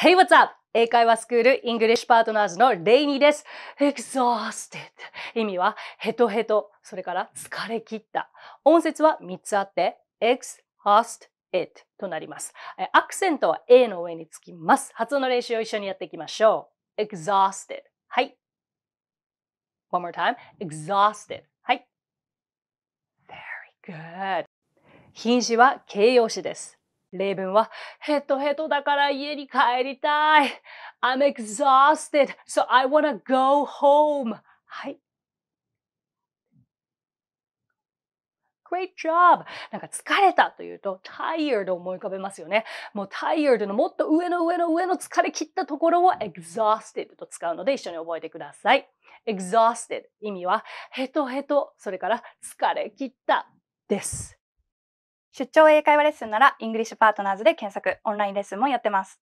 Hey, what's up? 英会話スクール English Partners のレイニーです。exhausted 意味はヘトヘト、それから疲れ切った。音節は3つあって exhausted となります。アクセントは A の上につきます。発音の練習を一緒にやっていきましょう。exhausted はい。One more time. exhausted はい。Very good 品詞は形容詞です。例文は、ヘトヘトだから家に帰りたい。I'm exhausted, so I wanna go home. はい。Great job! なんか疲れたというと tired を思い浮かべますよね。もう tired のもっと上の上の上の疲れ切ったところを exhausted と使うので一緒に覚えてください。exhausted 意味はヘトヘト、それから疲れ切ったです。出張英会話レッスンなら、イングリッシュパートナーズで検索、オンラインレッスンもやってます。